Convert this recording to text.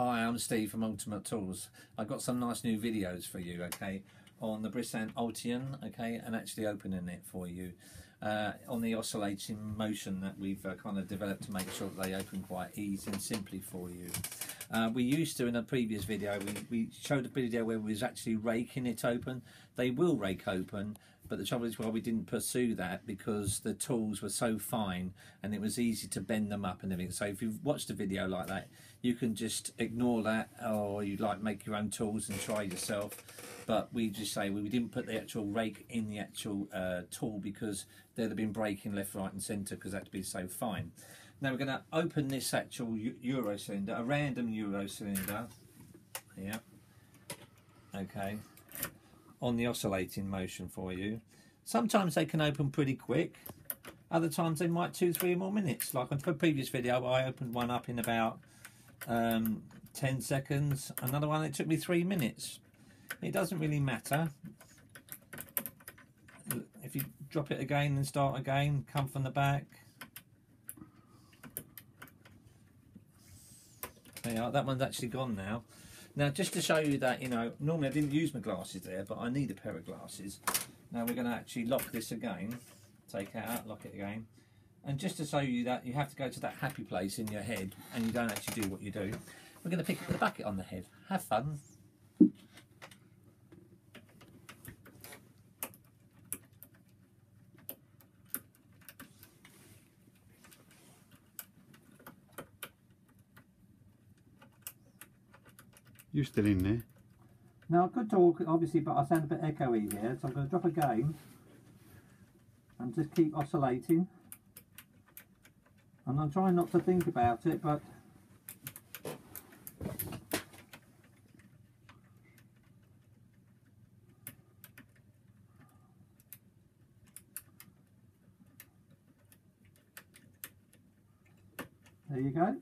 Hi, I'm Steve from Ultimate Tools. I've got some nice new videos for you, okay, on the Brisant Ultion, okay, and actually opening it for you. Uh, on the oscillating motion that we've uh, kind of developed to make sure that they open quite easy and simply for you. Uh, we used to in a previous video, we, we showed a video where we was actually raking it open. They will rake open, but the trouble is why we didn't pursue that because the tools were so fine and it was easy to bend them up and everything. So if you've watched a video like that, you can just ignore that or you like make your own tools and try yourself. But we just say we didn't put the actual rake in the actual uh, tool because they'd have been breaking left right and centre because that'd be so fine. Now we're going to open this actual euro cylinder a random euro cylinder. Yeah. Okay on the oscillating motion for you sometimes they can open pretty quick other times they might two three more minutes like on the previous video I opened one up in about um, 10 seconds. Another one, it took me three minutes. It doesn't really matter. If you drop it again and start again, come from the back. Yeah, that one's actually gone now. Now, just to show you that, you know, normally I didn't use my glasses there, but I need a pair of glasses. Now we're going to actually lock this again. Take it out, lock it again. And just to show you that you have to go to that happy place in your head and you don't actually do what you do, we're going to pick up the bucket on the head. Have fun. You're still in there. Now I could talk obviously but I sound a bit echoey here so I'm going to drop again and just keep oscillating and I'm trying not to think about it but there you go